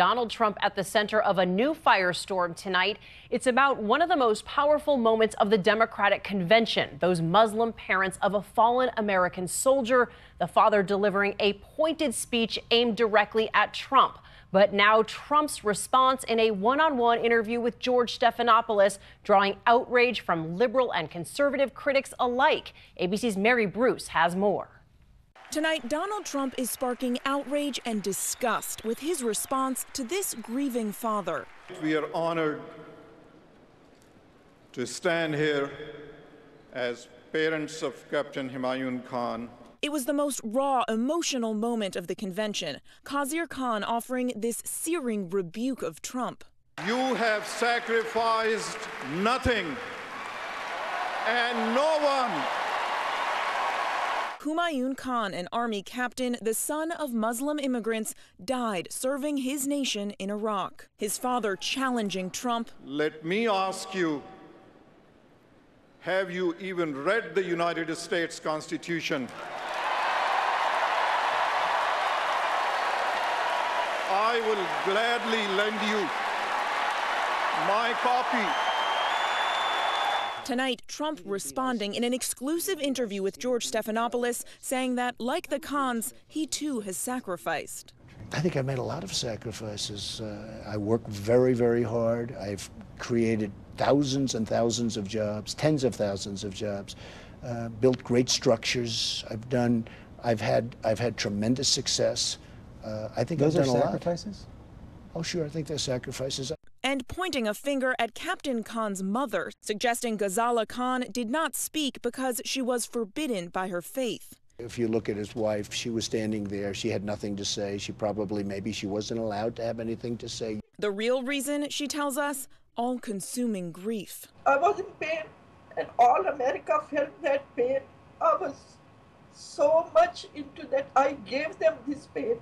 Donald Trump at the center of a new firestorm tonight. It's about one of the most powerful moments of the Democratic convention those Muslim parents of a fallen American soldier, the father delivering a pointed speech aimed directly at Trump. But now Trump's response in a one on one interview with George Stephanopoulos, drawing outrage from liberal and conservative critics alike. ABC's Mary Bruce has more. Tonight, Donald Trump is sparking outrage and disgust with his response to this grieving father. We are honored to stand here as parents of Captain Humayun Khan. It was the most raw, emotional moment of the convention. Khizr Khan offering this searing rebuke of Trump. You have sacrificed nothing and no one Humayun Khan, an army captain, the son of Muslim immigrants, died serving his nation in Iraq. His father challenging Trump. Let me ask you have you even read the United States Constitution? I will gladly lend you my copy. Tonight, Trump responding in an exclusive interview with George Stephanopoulos, saying that, like the Khans, he too has sacrificed. I think I've made a lot of sacrifices. Uh, I work very, very hard. I've created thousands and thousands of jobs, tens of thousands of jobs, uh, built great structures. I've done, I've had, I've had tremendous success. Uh, I think those I've done are done sacrifices. Oh, sure. I think they're sacrifices and pointing a finger at Captain Khan's mother, suggesting Ghazala Khan did not speak because she was forbidden by her faith. If you look at his wife, she was standing there. She had nothing to say. She probably, maybe she wasn't allowed to have anything to say. The real reason, she tells us, all consuming grief. I was in pain, and all America felt that pain. I was so much into that, I gave them this pain.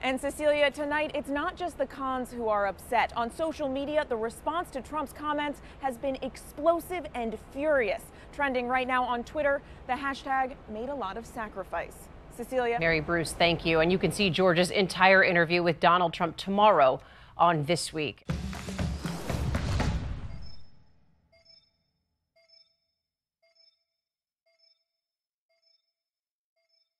And Cecilia, tonight it's not just the Khans who are upset. On social media, the response to Trump's comments has been explosive and furious. Trending right now on Twitter, the hashtag made a lot of sacrifice. Cecilia. Mary Bruce, thank you. And you can see George's entire interview with Donald Trump tomorrow on This Week.